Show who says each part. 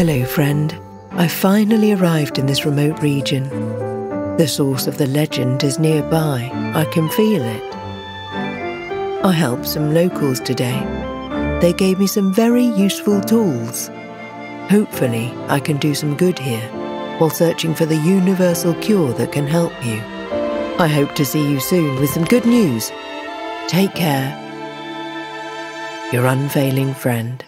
Speaker 1: Hello, friend. I finally arrived in this remote region. The source of the legend is nearby. I can feel it. I helped some locals today. They gave me some very useful tools. Hopefully, I can do some good here while searching for the universal cure that can help you. I hope to see you soon with some good news. Take care. Your unfailing friend.